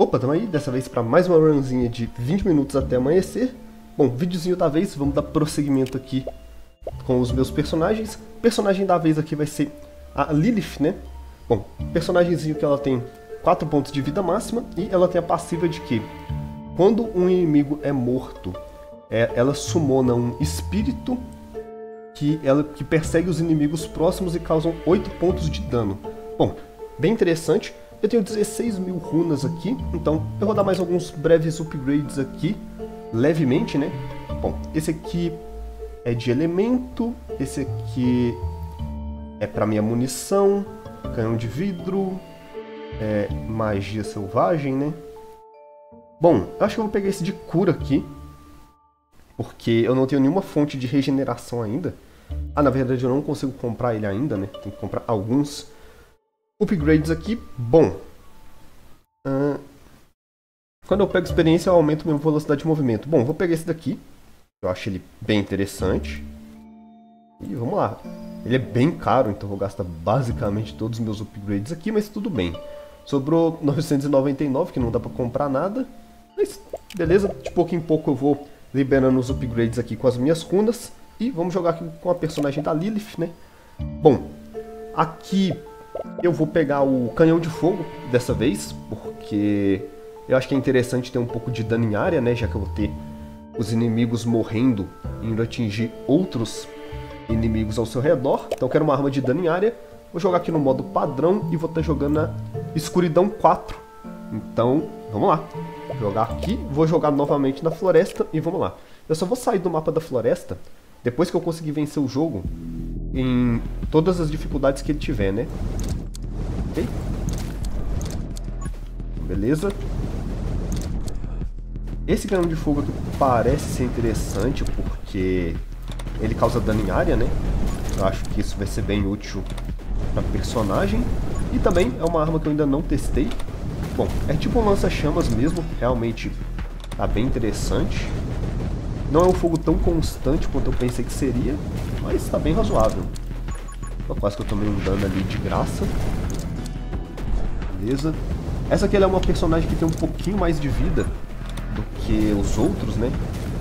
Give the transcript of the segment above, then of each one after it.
Opa, tamo aí, dessa vez para mais uma runzinha de 20 minutos até amanhecer. Bom, videozinho da vez, vamos dar prosseguimento aqui com os meus personagens. Personagem da vez aqui vai ser a Lilith, né? Bom, personagemzinho que ela tem 4 pontos de vida máxima e ela tem a passiva de que quando um inimigo é morto, é, ela sumona um espírito que, ela, que persegue os inimigos próximos e causam 8 pontos de dano. Bom, bem interessante. Eu tenho 16 mil runas aqui, então eu vou dar mais alguns breves upgrades aqui, levemente, né? Bom, esse aqui é de elemento, esse aqui é para minha munição, canhão de vidro, é, magia selvagem, né? Bom, eu acho que eu vou pegar esse de cura aqui, porque eu não tenho nenhuma fonte de regeneração ainda. Ah, na verdade eu não consigo comprar ele ainda, né? Tem que comprar alguns. Upgrades aqui, bom. Uh, quando eu pego experiência, eu aumento minha velocidade de movimento. Bom, vou pegar esse daqui. Eu acho ele bem interessante. E vamos lá. Ele é bem caro, então vou gastar basicamente todos os meus upgrades aqui, mas tudo bem. Sobrou 999, que não dá pra comprar nada. Mas beleza, de pouco em pouco eu vou liberando os upgrades aqui com as minhas runas. E vamos jogar aqui com a personagem da Lilith, né? Bom, aqui eu vou pegar o canhão de fogo dessa vez, porque eu acho que é interessante ter um pouco de dano em área, né? Já que eu vou ter os inimigos morrendo indo atingir outros inimigos ao seu redor. Então quero uma arma de dano em área. Vou jogar aqui no modo padrão e vou estar jogando na escuridão 4. Então, vamos lá. Vou jogar aqui, vou jogar novamente na floresta e vamos lá. Eu só vou sair do mapa da floresta depois que eu conseguir vencer o jogo em todas as dificuldades que ele tiver, né? Beleza. Esse canhão de fogo aqui parece ser interessante porque ele causa dano em área, né? Eu acho que isso vai ser bem útil para personagem. E também é uma arma que eu ainda não testei. Bom, é tipo um lança-chamas mesmo, realmente tá bem interessante. Não é um fogo tão constante quanto eu pensei que seria, mas está bem razoável. Quase que eu tomei um dano ali de graça. Beleza. Essa aqui é uma personagem que tem um pouquinho mais de vida do que os outros, né?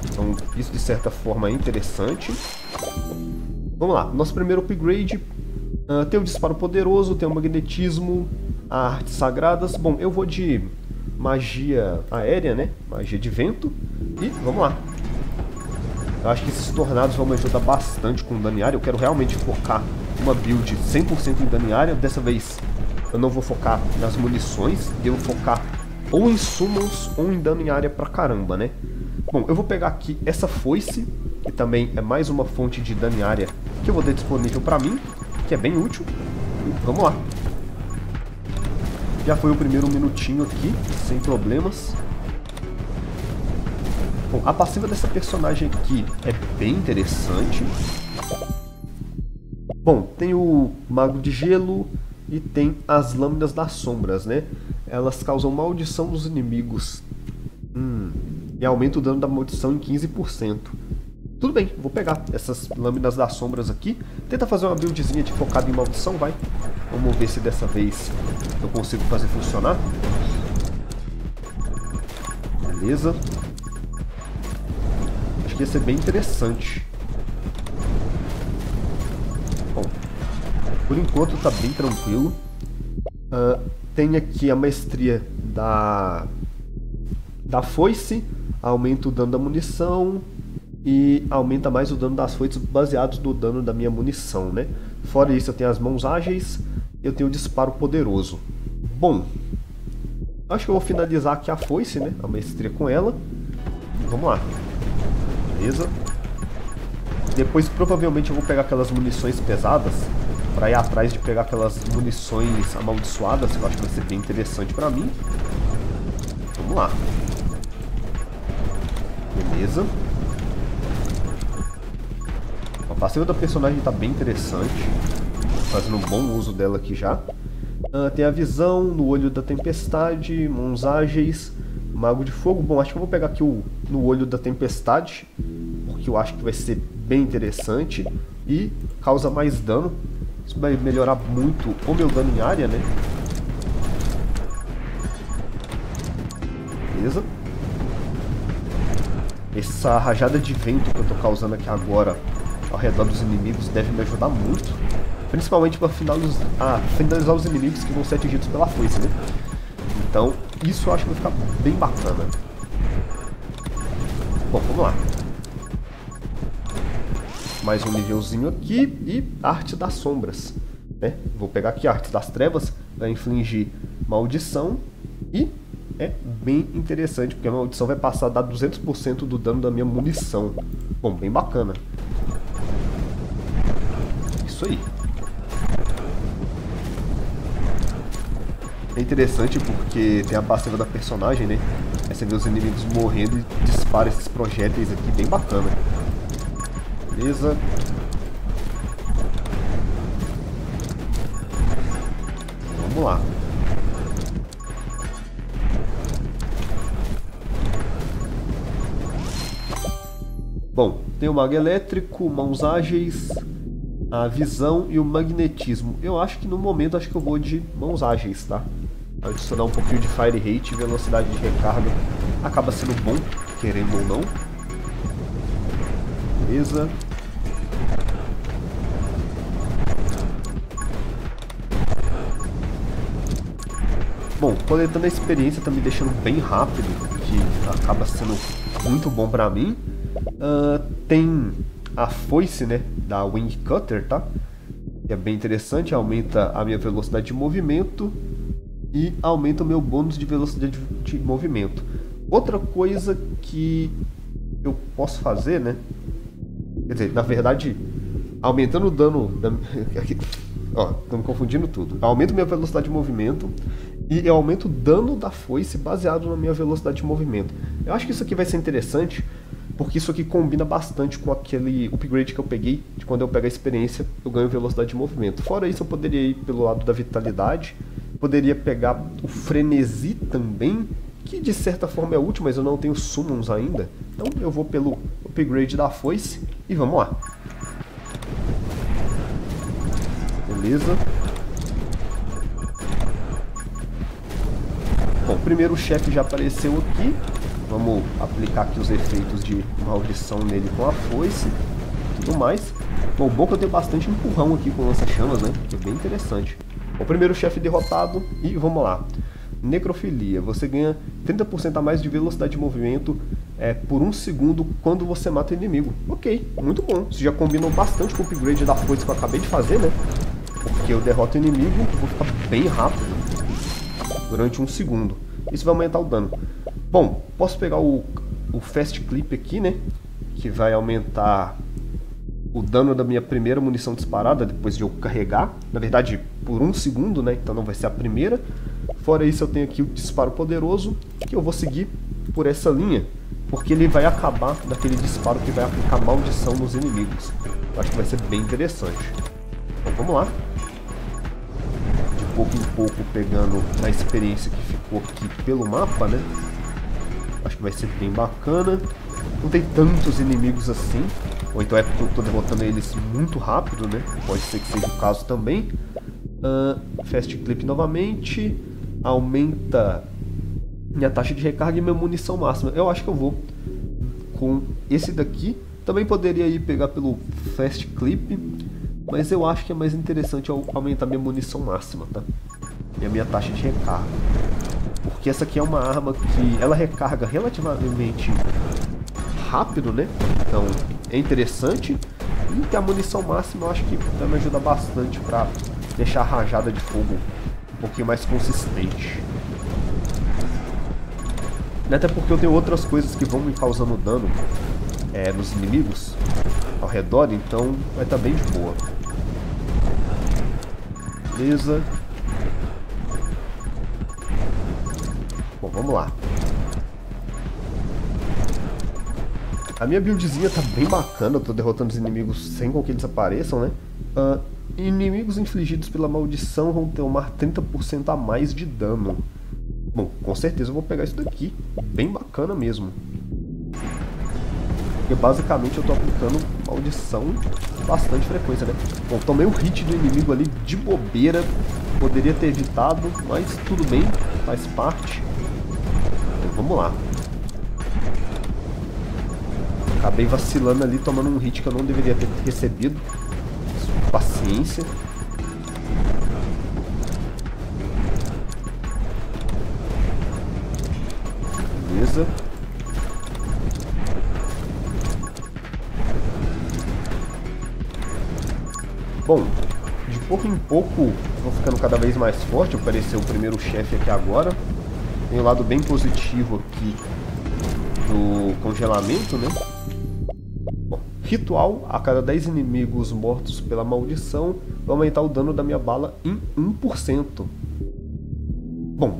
Então isso de certa forma é interessante. Vamos lá, nosso primeiro upgrade uh, tem o disparo poderoso, tem o magnetismo, artes sagradas. Bom, eu vou de magia aérea, né? Magia de vento. E vamos lá. Eu acho que esses tornados vão me ajudar bastante com dano em área. Eu quero realmente focar uma build 100% em dano área. Dessa vez eu não vou focar nas munições, devo focar ou em summons ou em dano em área pra caramba, né? Bom, eu vou pegar aqui essa foice, que também é mais uma fonte de dano em área que eu vou ter disponível pra mim, que é bem útil. Vamos lá. Já foi o primeiro minutinho aqui, sem problemas. Bom, a passiva dessa personagem aqui é bem interessante. Bom, tem o Mago de Gelo e tem as Lâminas das Sombras, né? Elas causam maldição nos inimigos. Hum, e aumenta o dano da maldição em 15%. Tudo bem, vou pegar essas Lâminas das Sombras aqui. Tenta fazer uma buildzinha de focado em maldição, vai. Vamos ver se dessa vez eu consigo fazer funcionar. Beleza que ia ser bem interessante. Por enquanto tá bem tranquilo. Uh, tem aqui a maestria da, da foice, aumenta o dano da munição e aumenta mais o dano das foices baseados no dano da minha munição, né? Fora isso eu tenho as mãos ágeis eu tenho o disparo poderoso. Bom, acho que eu vou finalizar aqui a foice, né? A maestria com ela. Vamos lá. Beleza. Depois provavelmente eu vou pegar aquelas munições pesadas para ir atrás de pegar aquelas munições amaldiçoadas, que eu acho que vai ser bem interessante para mim. Vamos lá. Beleza. A passiva da personagem está bem interessante. Fazendo um bom uso dela aqui já. Uh, tem a visão no olho da tempestade, mãos ágeis, Mago de Fogo, bom, acho que eu vou pegar aqui o no Olho da Tempestade, porque eu acho que vai ser bem interessante e causa mais dano. Isso vai melhorar muito o meu dano em área, né? Beleza. Essa rajada de vento que eu tô causando aqui agora ao redor dos inimigos deve me ajudar muito. Principalmente para finalizar, ah, finalizar os inimigos que vão ser atingidos pela foice, né? Então, isso eu acho que vai ficar bem bacana. Bom, vamos lá. Mais um nívelzinho aqui e Arte das Sombras. Né? Vou pegar aqui Arte das Trevas, vai infligir Maldição e é bem interessante, porque a maldição vai passar a dar 200% do dano da minha munição. Bom, bem bacana. Isso aí. É interessante porque tem a passiva da personagem, né? Você vê os inimigos morrendo e dispara esses projéteis aqui, bem bacana. Beleza. Vamos lá. Bom, tem o mago elétrico, mãos ágeis, a visão e o magnetismo. Eu acho que no momento acho que eu vou de mãos ágeis, tá? adicionar um pouquinho de fire rate velocidade de recarga acaba sendo bom, querendo ou não. Beleza. Bom, coletando a experiência tá me deixando bem rápido, que acaba sendo muito bom pra mim. Uh, tem a foice, né, da Wing Cutter, tá? Que é bem interessante, aumenta a minha velocidade de movimento e aumenta o meu bônus de velocidade de movimento. Outra coisa que eu posso fazer, né? Quer dizer, na verdade, aumentando o dano da... Ó, tô me confundindo tudo. Aumento minha velocidade de movimento e eu aumento o dano da foice baseado na minha velocidade de movimento. Eu acho que isso aqui vai ser interessante, porque isso aqui combina bastante com aquele upgrade que eu peguei, de quando eu pego a experiência, eu ganho velocidade de movimento. Fora isso, eu poderia ir pelo lado da vitalidade, Poderia pegar o Frenesi também, que de certa forma é útil, mas eu não tenho Summons ainda. Então eu vou pelo upgrade da foice e vamos lá. Beleza. Bom, o primeiro chefe já apareceu aqui. Vamos aplicar aqui os efeitos de maldição nele com a foice e tudo mais. Bom, bom que eu tenho bastante empurrão aqui com lança-chamas, né? Que é bem interessante. O primeiro chefe derrotado e vamos lá. Necrofilia. Você ganha 30% a mais de velocidade de movimento é, por um segundo quando você mata o inimigo. Ok, muito bom. Isso já combinou bastante com o upgrade da foice que eu acabei de fazer, né? Porque eu derroto o inimigo, vou ficar bem rápido durante um segundo. Isso vai aumentar o dano. Bom, posso pegar o, o Fast Clip aqui, né? Que vai aumentar o dano da minha primeira munição disparada depois de eu carregar. Na verdade, por um segundo, né? Então não vai ser a primeira. Fora isso, eu tenho aqui o disparo poderoso, que eu vou seguir por essa linha, porque ele vai acabar daquele disparo que vai aplicar maldição nos inimigos. Eu acho que vai ser bem interessante. Então vamos lá. Pouco em pouco pegando a experiência que ficou aqui pelo mapa, né? Acho que vai ser bem bacana. Não tem tantos inimigos assim. Ou então é porque eu estou derrotando eles muito rápido, né? Pode ser que seja o caso também. Uh, fast Clip novamente. Aumenta minha taxa de recarga e minha munição máxima. Eu acho que eu vou com esse daqui. Também poderia ir pegar pelo Fast Clip. Mas eu acho que é mais interessante aumentar minha munição máxima, tá? E a minha taxa de recarga. Porque essa aqui é uma arma que ela recarga relativamente rápido, né? Então é interessante. E a munição máxima eu acho que me ajudar bastante para deixar a rajada de fogo um pouquinho mais consistente. Até porque eu tenho outras coisas que vão me causando dano é, nos inimigos ao redor, então vai estar tá bem de boa. Beleza. Bom, vamos lá. A minha buildzinha tá bem bacana, eu tô derrotando os inimigos sem com que eles apareçam, né? Uh, inimigos infligidos pela maldição vão tomar 30% a mais de dano. Bom, com certeza eu vou pegar isso daqui. Bem bacana mesmo. Porque basicamente eu tô aplicando maldição bastante frequência, né? Bom, tomei um hit do inimigo ali de bobeira. Poderia ter evitado, mas tudo bem, faz parte. vamos lá. Acabei vacilando ali, tomando um hit que eu não deveria ter recebido. Paciência. Beleza. Bom, de pouco em pouco vou ficando cada vez mais forte. Apareceu o primeiro chefe aqui agora. Tem o um lado bem positivo aqui do congelamento, né? Bom, ritual, a cada 10 inimigos mortos pela maldição, vai aumentar o dano da minha bala em 1%. Bom,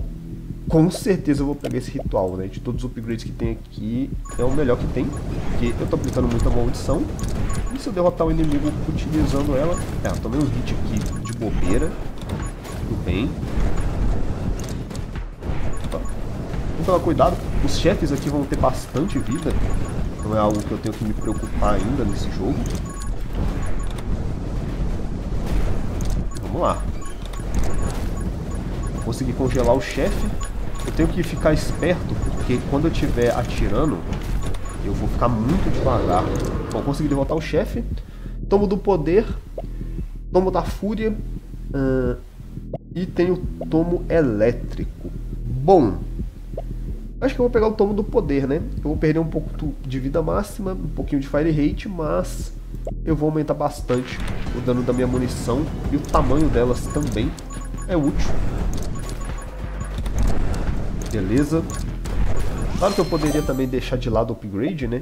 com certeza eu vou pegar esse ritual, né? De todos os upgrades que tem aqui, é o melhor que tem. Porque eu tô aplicando muita maldição. Se eu derrotar o inimigo utilizando ela... É, tomei um hit aqui de bobeira. Tudo bem. Vamos tomar cuidado. Os chefes aqui vão ter bastante vida. Não é algo que eu tenho que me preocupar ainda nesse jogo. Vamos lá. Consegui congelar o chefe. Eu tenho que ficar esperto, porque quando eu estiver atirando, eu vou ficar muito devagar. Bom, consegui derrotar o chefe. Tomo do poder. Tomo da fúria. Uh, e tenho tomo elétrico. Bom, acho que eu vou pegar o tomo do poder, né? Eu vou perder um pouco de vida máxima, um pouquinho de fire rate, mas eu vou aumentar bastante o dano da minha munição e o tamanho delas também é útil. Beleza. Claro que eu poderia também deixar de lado o upgrade, né?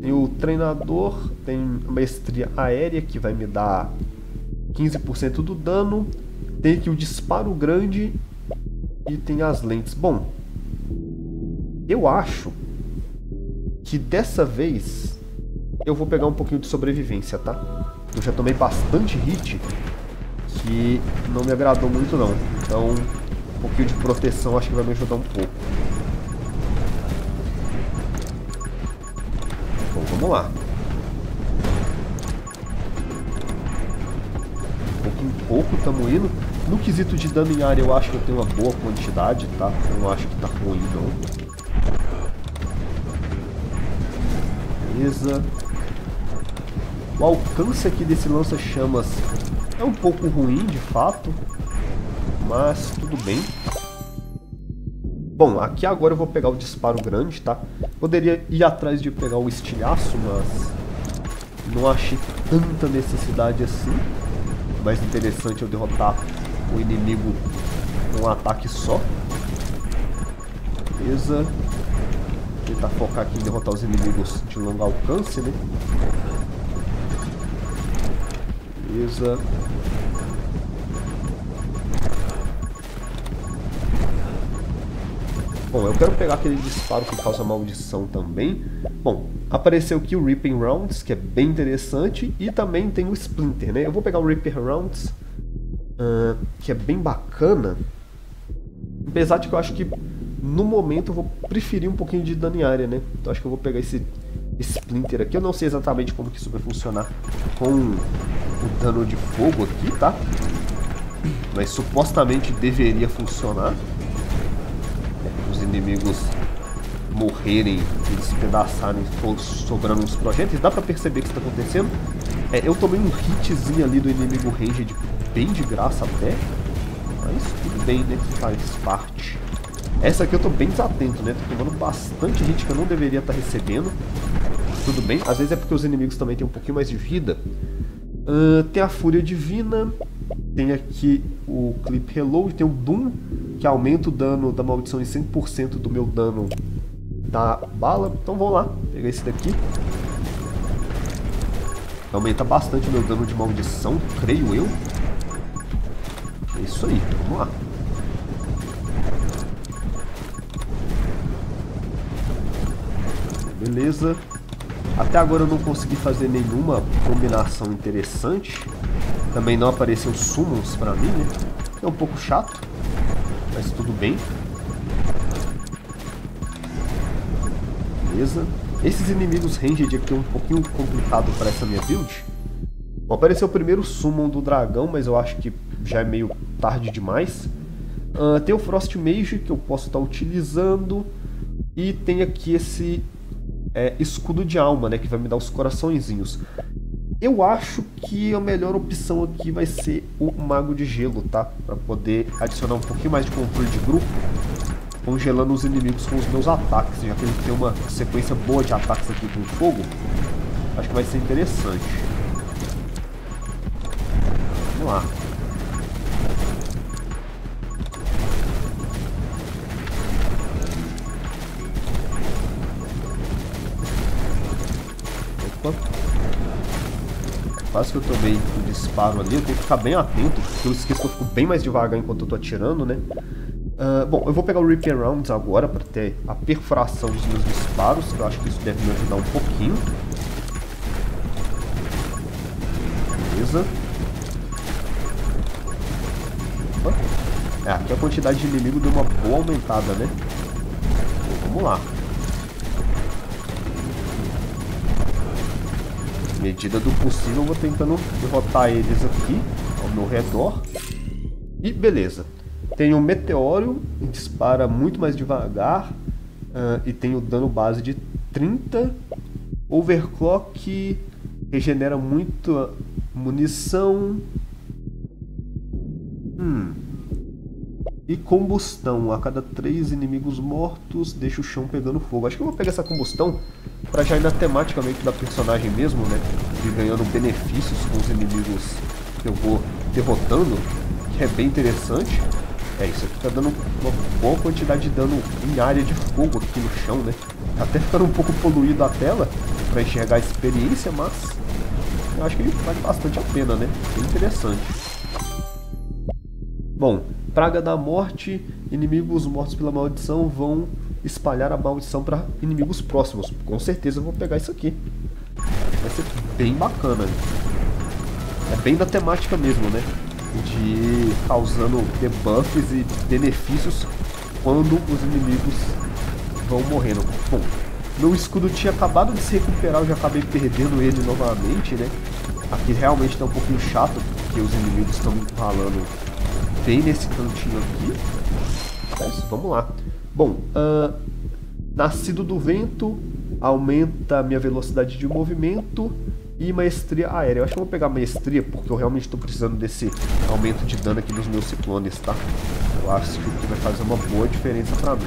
Tem o treinador, tem a maestria aérea que vai me dar 15% do dano. Tem aqui o disparo grande e tem as lentes. Bom, eu acho que dessa vez eu vou pegar um pouquinho de sobrevivência, tá? Eu já tomei bastante hit que não me agradou muito não. Então pouquinho de proteção acho que vai me ajudar um pouco. Vamos lá. Pouco em pouco estamos indo. No quesito de dano em área eu acho que eu tenho uma boa quantidade, tá? Eu não acho que tá ruim não. Beleza. O alcance aqui desse lança-chamas é um pouco ruim, de fato mas tudo bem. Bom, aqui agora eu vou pegar o disparo grande, tá? Poderia ir atrás de pegar o estilhaço, mas não achei tanta necessidade assim. Mais interessante eu derrotar o inimigo com um ataque só. Beleza. Tentar focar aqui em derrotar os inimigos de longo alcance, né? Beleza. Bom, eu quero pegar aquele disparo que causa maldição também. Bom, apareceu aqui o Ripping Rounds, que é bem interessante, e também tem o Splinter, né? Eu vou pegar o Ripping Rounds, uh, que é bem bacana, apesar de que eu acho que no momento eu vou preferir um pouquinho de dano em área, né? Então acho que eu vou pegar esse Splinter aqui. Eu não sei exatamente como que isso vai funcionar com o dano de fogo aqui, tá? Mas supostamente deveria funcionar inimigos morrerem e despedaçarem, sobrando uns projéteis, dá pra perceber que isso tá acontecendo. É, eu tomei um hitzinho ali do inimigo ranged bem de graça até, mas tudo bem, né, faz parte. Essa aqui eu tô bem desatento, né, tô tomando bastante hit que eu não deveria estar tá recebendo. Tudo bem, às vezes é porque os inimigos também têm um pouquinho mais de vida. Uh, tem a Fúria Divina, tem aqui o Clip Hello tem o Doom, que aumenta o dano da maldição em 100% do meu dano da bala. Então vamos lá, pegar esse daqui. Aumenta bastante o meu dano de maldição, creio eu. É isso aí, vamos lá. Beleza. Até agora eu não consegui fazer nenhuma combinação interessante. Também não apareceu summons pra mim, né? É um pouco chato, mas tudo bem. Beleza. Esses inimigos ranged aqui é um pouquinho complicado para essa minha build. Bom, apareceu o primeiro summon do dragão, mas eu acho que já é meio tarde demais. Uh, tem o Frost Mage que eu posso estar tá utilizando. E tem aqui esse é, escudo de alma, né? Que vai me dar os coraçõezinhos. Eu acho que a melhor opção aqui vai ser o Mago de Gelo, tá? Pra poder adicionar um pouquinho mais de controle de grupo, congelando os inimigos com os meus ataques, já que ele tem uma sequência boa de ataques aqui com fogo. Acho que vai ser interessante. Vamos lá. Opa. Quase que eu tomei o disparo ali. Eu tenho que ficar bem atento, porque eu esqueço que eu fico bem mais devagar enquanto eu tô atirando, né? Uh, bom, eu vou pegar o Rip Rounds agora para ter a perfuração dos meus disparos, que eu acho que isso deve me ajudar um pouquinho. Beleza. Opa. É, aqui a quantidade de inimigo deu uma boa aumentada, né? Então, vamos lá. Medida do possível, eu vou tentando derrotar eles aqui ao meu redor. E beleza. Tem um meteoro, dispara muito mais devagar uh, e tem o dano base de 30. Overclock regenera muito munição. Hum. E combustão. A cada três inimigos mortos, deixa o chão pegando fogo. Acho que eu vou pegar essa combustão para já ir na temática meio que da personagem mesmo, né? De ganhando benefícios com os inimigos que eu vou derrotando, que é bem interessante. É, isso aqui tá dando uma boa quantidade de dano em área de fogo aqui no chão, né? Tá até ficando um pouco poluído a tela para enxergar a experiência, mas eu acho que vale bastante a pena, né? Bem interessante. Bom, Praga da Morte, inimigos mortos pela maldição vão espalhar a maldição para inimigos próximos. Com certeza eu vou pegar isso aqui. Vai ser bem bacana. É bem da temática mesmo, né? De causando debuffs e benefícios quando os inimigos vão morrendo. Bom, meu escudo tinha acabado de se recuperar, eu já acabei perdendo ele novamente, né? Aqui realmente tá um pouquinho chato, porque os inimigos estão encurralando bem nesse cantinho aqui. Mas vamos lá. Bom, uh, Nascido do Vento aumenta a minha velocidade de movimento e maestria aérea. Eu acho que eu vou pegar maestria porque eu realmente estou precisando desse aumento de dano aqui nos meus ciclones, tá? Eu acho que vai fazer uma boa diferença para mim.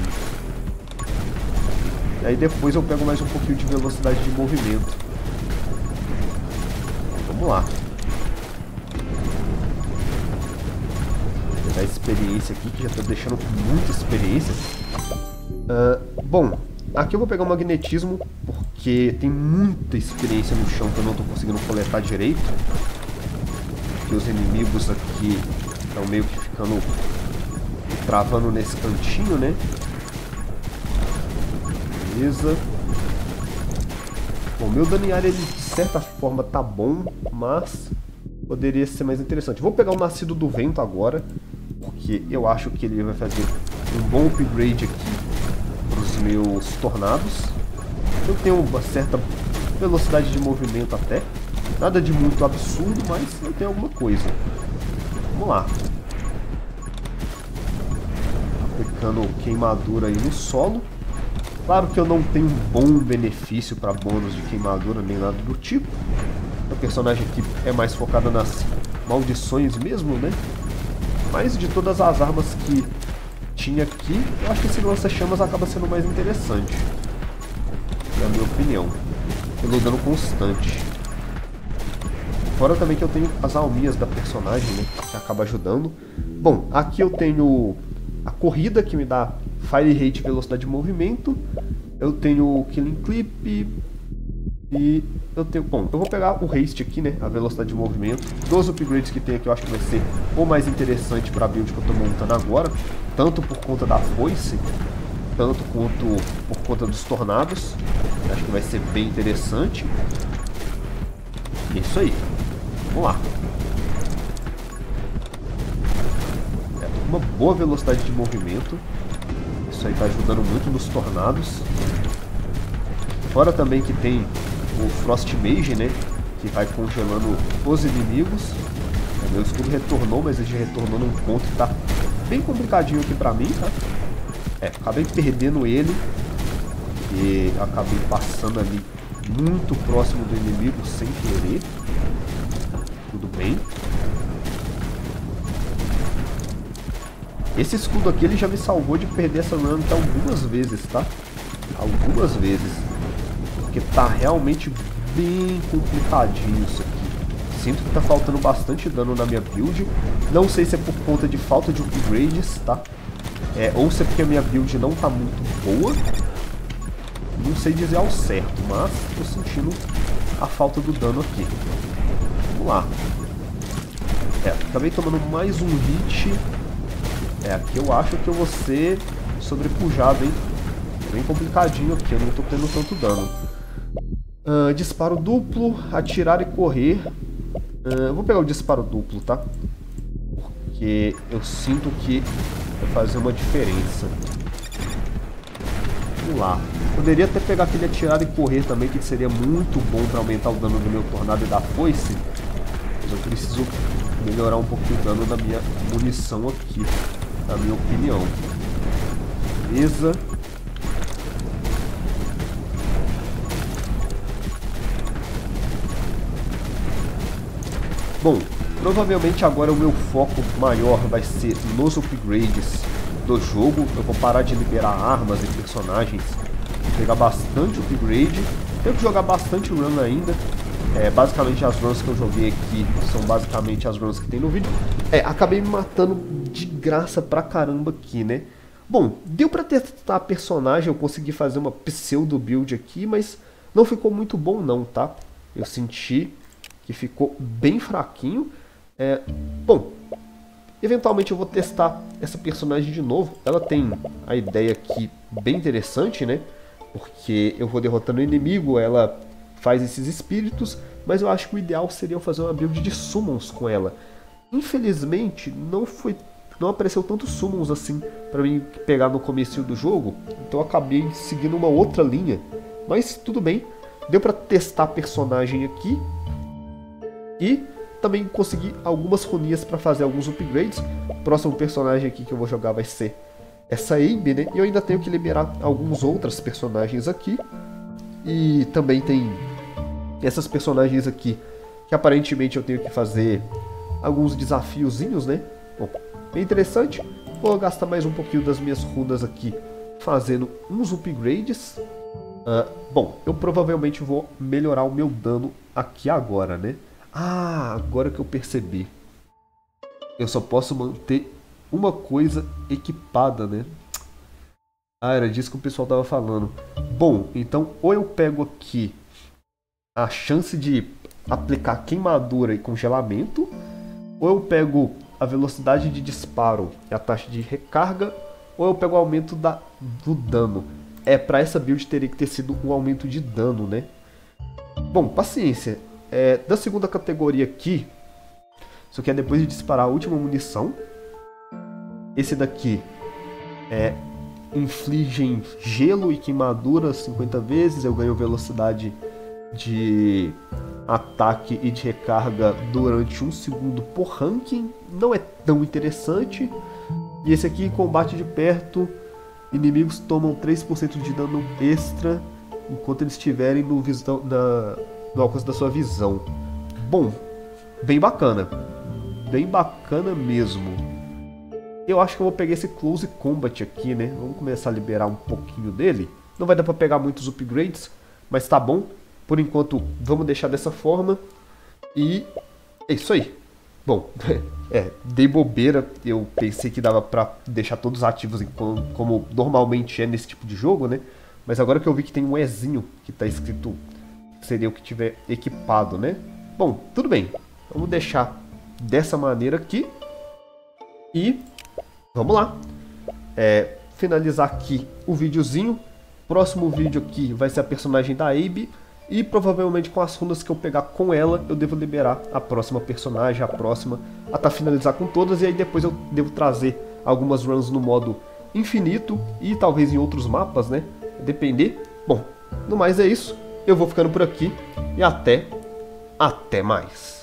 E aí depois eu pego mais um pouquinho de velocidade de movimento. Vamos lá. Vou pegar a experiência aqui, que já está deixando muita experiência. Uh, bom, aqui eu vou pegar o magnetismo, porque tem muita experiência no chão que eu não estou conseguindo coletar direito. Porque os inimigos aqui estão meio que ficando travando nesse cantinho, né? Beleza. Bom, meu área, ele, de certa forma, tá bom, mas poderia ser mais interessante. Vou pegar o Nascido do Vento agora, porque eu acho que ele vai fazer um bom upgrade aqui meus tornados. Eu tenho uma certa velocidade de movimento até. Nada de muito absurdo, mas eu tenho alguma coisa. Vamos lá. Aplicando queimadura aí no solo. Claro que eu não tenho bom benefício para bônus de queimadura nem nada do tipo. O personagem aqui é mais focado nas maldições mesmo, né? Mas de todas as armas que tinha aqui, eu acho que esse lança-chamas acaba sendo mais interessante. Na minha opinião. Pelo dano constante. Fora também que eu tenho as alminhas da personagem, né? Que acaba ajudando. Bom, aqui eu tenho a corrida, que me dá Fire Rate velocidade de movimento. Eu tenho o Killing Clip. E eu tenho... Bom, eu vou pegar o Haste aqui, né? A velocidade de movimento. Dos upgrades que tem aqui, eu acho que vai ser o mais interessante para a build que eu estou montando agora tanto por conta da foice, tanto quanto por conta dos tornados. Acho que vai ser bem interessante. Isso aí. Vamos lá. É, uma boa velocidade de movimento. Isso aí está ajudando muito nos tornados. Fora também que tem o Frost Mage, né? Que vai congelando os inimigos. Meu escudo retornou, mas ele retornou num ponto que está bem complicadinho aqui pra mim, tá? É, acabei perdendo ele porque acabei passando ali muito próximo do inimigo sem querer. Tudo bem. Esse escudo aqui ele já me salvou de perder essa run algumas vezes, tá? Algumas vezes. Porque tá realmente bem complicadinho isso aqui. Sinto que tá faltando bastante dano na minha build. Não sei se é por conta de falta de upgrades, tá? É, ou se é porque a minha build não tá muito boa. Não sei dizer ao certo, mas tô sentindo a falta do dano aqui. Vamos lá. É, acabei tomando mais um hit é, aqui eu acho que eu vou ser sobrepujado, hein? Bem complicadinho aqui, eu não tô tendo tanto dano. Uh, disparo duplo, atirar e correr. Uh, vou pegar o disparo duplo, tá? Porque eu sinto que vai fazer uma diferença. Vamos lá. Poderia até pegar aquele atirar e correr também, que seria muito bom para aumentar o dano do meu tornado e da foice. Mas eu preciso melhorar um pouquinho o dano da minha munição aqui na minha opinião. Beleza. Bom, provavelmente agora o meu foco maior vai ser nos upgrades do jogo. Eu vou parar de liberar armas e personagens. Pegar bastante upgrade. Tenho que jogar bastante run ainda. É, basicamente as runs que eu joguei aqui são basicamente as runs que tem no vídeo. É, acabei me matando de graça pra caramba aqui, né? Bom, deu pra testar a personagem, eu consegui fazer uma pseudo build aqui, mas não ficou muito bom não, tá? Eu senti que ficou bem fraquinho. É, bom, eventualmente eu vou testar essa personagem de novo. Ela tem a ideia aqui bem interessante, né? Porque eu vou derrotando o inimigo, ela faz esses espíritos, mas eu acho que o ideal seria eu fazer uma build de summons com ela. Infelizmente, não foi não apareceu tantos summons assim para mim pegar no começo do jogo, então eu acabei seguindo uma outra linha. Mas tudo bem, deu para testar a personagem aqui e também consegui algumas runias para fazer alguns upgrades. O próximo personagem aqui que eu vou jogar vai ser essa Abe, né? E eu ainda tenho que liberar alguns outros personagens aqui. E também tem essas personagens aqui que aparentemente eu tenho que fazer alguns desafiozinhos, né? Bom, bem interessante. Vou gastar mais um pouquinho das minhas runas aqui fazendo uns upgrades. Uh, bom, eu provavelmente vou melhorar o meu dano aqui agora, né? Ah, agora que eu percebi. Eu só posso manter uma coisa equipada, né? Ah, era disso que o pessoal tava falando. Bom, então ou eu pego aqui a chance de aplicar queimadura e congelamento, ou eu pego a velocidade de disparo e a taxa de recarga, ou eu pego o aumento da, do dano. É, para essa build teria que ter sido um aumento de dano, né? Bom, paciência. É, da segunda categoria aqui, isso aqui é depois de disparar a última munição. Esse daqui é infligem gelo e queimadura 50 vezes, eu ganho velocidade de ataque e de recarga durante um segundo por ranking, não é tão interessante. E esse aqui, combate de perto, inimigos tomam 3% de dano extra enquanto eles estiverem no, visão, na, no alcance da sua visão. Bom, bem bacana. Bem bacana mesmo. Eu acho que eu vou pegar esse Close Combat aqui, né? Vamos começar a liberar um pouquinho dele. Não vai dar pra pegar muitos upgrades, mas tá bom. Por enquanto, vamos deixar dessa forma. E é isso aí. Bom, é, dei bobeira. Eu pensei que dava pra deixar todos ativos como, normalmente é nesse tipo de jogo, né? Mas agora que eu vi que tem um Ezinho que tá escrito seria o que tiver equipado, né? Bom, tudo bem. Vamos deixar dessa maneira aqui. E Vamos lá. É, finalizar aqui o videozinho. Próximo vídeo aqui vai ser a personagem da Abe. E provavelmente com as runas que eu pegar com ela, eu devo liberar a próxima personagem, a próxima, até finalizar com todas. E aí depois eu devo trazer algumas runs no modo infinito e talvez em outros mapas, né? Depender. Bom, no mais é isso. Eu vou ficando por aqui e até, até mais.